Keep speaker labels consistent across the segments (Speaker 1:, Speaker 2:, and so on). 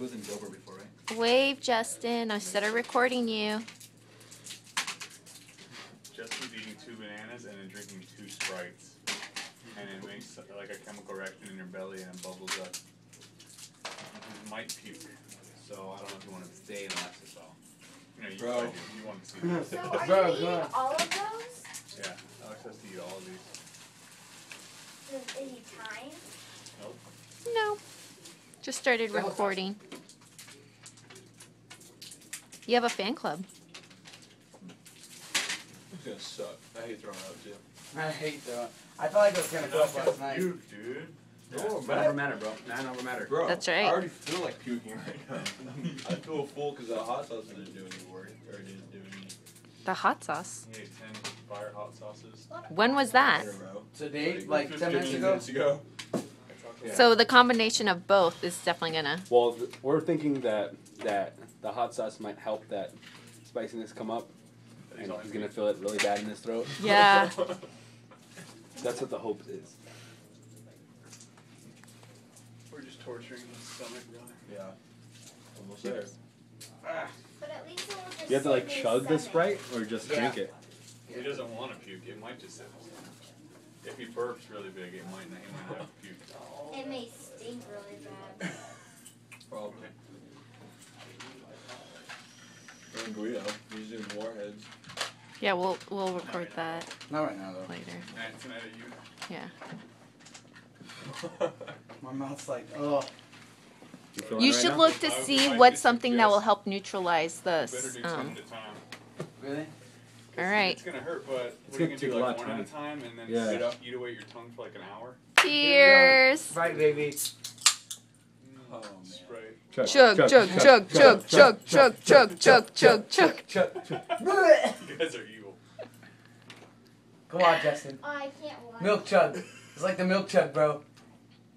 Speaker 1: was in Dover before, right?
Speaker 2: Wave, Justin. I started recording you.
Speaker 3: Justin's eating two bananas and then drinking two Sprites. And it makes like a chemical reaction in your belly and it bubbles up. You might puke. So I don't know if you want to stay and watch this all. You know, you,
Speaker 1: Bro.
Speaker 3: probably you want to see this.
Speaker 4: So are
Speaker 5: Bro,
Speaker 4: you eating
Speaker 5: go
Speaker 4: all of those?
Speaker 3: Yeah, Alex has to eat all of these.
Speaker 4: Does any time? Nope.
Speaker 2: No. Just started recording. You have a fan club.
Speaker 1: It's gonna suck. I hate throwing up too.
Speaker 5: I hate that. I felt like it was gonna go up last night.
Speaker 3: Puke, dude.
Speaker 1: No,
Speaker 6: None over matter, bro. None over matter.
Speaker 1: Bro,
Speaker 2: That's right.
Speaker 1: I
Speaker 2: right.
Speaker 1: already feel like puking right now. I feel full because the hot sauce didn't do any work. Or didn't do any.
Speaker 2: The hot sauce.
Speaker 3: He ate 10 fire hot sauces.
Speaker 2: When was that?
Speaker 1: in a row.
Speaker 5: Today, like 10 minutes ago.
Speaker 1: minutes ago.
Speaker 6: Yeah.
Speaker 2: So the combination of both is definitely gonna.
Speaker 6: Well, th- we're thinking that that the hot sauce might help that spiciness come up, and he's gonna feel it really bad in his throat.
Speaker 2: Yeah.
Speaker 6: That's what the hope is.
Speaker 3: We're just torturing his stomach, really.
Speaker 1: Yeah. Almost there.
Speaker 4: But at least it will just
Speaker 6: You have to like
Speaker 4: sit in his
Speaker 6: chug the sprite or just
Speaker 5: Yeah.
Speaker 6: drink it.
Speaker 3: He doesn't want to puke. It might just sit his stomach. If he burps really big, it might not. He might have puke.
Speaker 4: It may stink really bad.
Speaker 1: Probably. And Guido, he's doing warheads.
Speaker 2: Yeah, we'll we'll record that
Speaker 5: Not right now though.
Speaker 2: later.
Speaker 3: Matt, tonight at you.
Speaker 2: Yeah.
Speaker 5: My mouth's like, oh.
Speaker 6: You, feeling
Speaker 2: You
Speaker 6: right
Speaker 2: should
Speaker 6: now?
Speaker 2: look to
Speaker 3: I would-
Speaker 2: see
Speaker 3: I
Speaker 2: what's something that will
Speaker 3: suggest-
Speaker 2: help neutralize the.
Speaker 3: Better
Speaker 2: s-
Speaker 3: do
Speaker 2: Um,
Speaker 3: 10 at a time.
Speaker 5: Really?
Speaker 2: All right.
Speaker 3: It's gonna hurt, but
Speaker 6: It's
Speaker 3: what are
Speaker 6: gonna
Speaker 3: you
Speaker 6: take
Speaker 3: gonna
Speaker 6: a
Speaker 3: do?
Speaker 6: lot
Speaker 3: Like
Speaker 6: of
Speaker 3: one at a time and then
Speaker 6: Yeah.
Speaker 3: sit up, eat away your tongue for like an hour?
Speaker 2: Cheers.
Speaker 5: Right, baby.
Speaker 1: Oh, man.
Speaker 3: Sprite.
Speaker 2: Chug, chug, chug, chug, chug, chug, chug, chug, chug, chug, chug.
Speaker 5: Chug, chug.
Speaker 3: You guys are evil.
Speaker 5: Come on, Justin.
Speaker 4: I can't watch.
Speaker 5: Milk chug. It's like the milk chug, bro.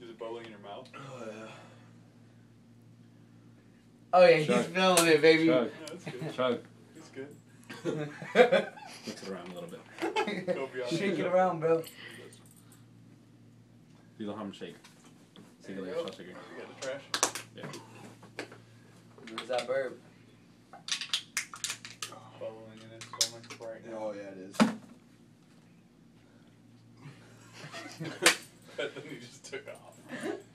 Speaker 3: Is it bubbling in your mouth?
Speaker 1: Oh, yeah.
Speaker 5: Oh yeah, he's
Speaker 6: Chug.
Speaker 5: feeling it, baby.
Speaker 6: Chug,
Speaker 3: Yeah, that's good.
Speaker 6: chug.
Speaker 3: It's good.
Speaker 6: Mix it around a little bit.
Speaker 5: Shake it around, bro.
Speaker 6: Do the hum shake. See it like a shot shaker.
Speaker 3: You got the trash? Yeah.
Speaker 5: Where's that burp?
Speaker 3: Bubbling in it so much Sprite.
Speaker 1: Oh, yeah, it is.
Speaker 3: but then he just took off.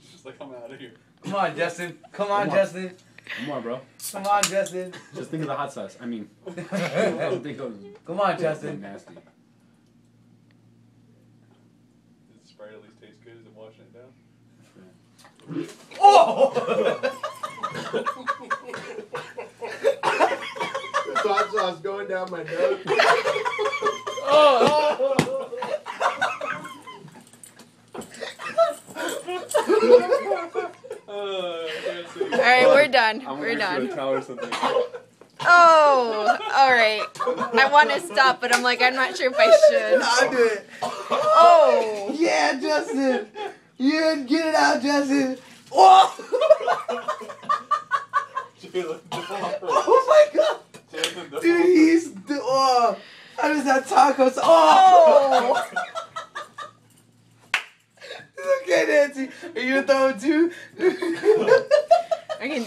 Speaker 3: He's just like, I'm out of here.
Speaker 5: Come on, Justin. Come on,
Speaker 6: Come on.
Speaker 5: Justin.
Speaker 6: Come on, bro.
Speaker 5: Come on, Justin.
Speaker 6: Just think of the hot sauce. I mean, don't think of
Speaker 5: Come on, Justin.
Speaker 6: nasty.
Speaker 3: Does Sprite at least taste good? Is it washing it down?
Speaker 5: Oh!
Speaker 1: Hot sauce going down my nose.
Speaker 3: Uh, I can't see.
Speaker 2: All right, we're done.
Speaker 6: I'm
Speaker 2: We're done.
Speaker 6: towel or something.
Speaker 2: Oh, all right. I want to stop, but I'm like, I'm not sure if I should.
Speaker 5: I do it.
Speaker 2: Oh.
Speaker 5: Yeah, Justin. Yeah, get it out, Justin. Oh!
Speaker 3: Jalen,
Speaker 5: oh my god. Dude, he's. Oh. How does that tacos? Oh! oh. okay, Nancy. Are you gonna throw it too?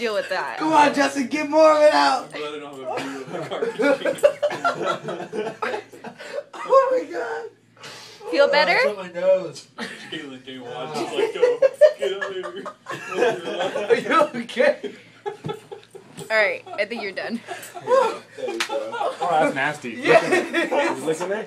Speaker 2: I can deal with that.
Speaker 5: Come on, Justin, get more of it out.
Speaker 3: I'm glad I don't have a view of the
Speaker 5: oh my god.
Speaker 2: Feel oh. better?
Speaker 1: It's on my nose.
Speaker 3: Jalen came watch. Ah. He's like, go, get out of here.
Speaker 5: Are you okay?
Speaker 2: All right, I think you're done.
Speaker 1: There you go.
Speaker 6: Oh, that's nasty.
Speaker 5: Yeah.
Speaker 6: You listen there?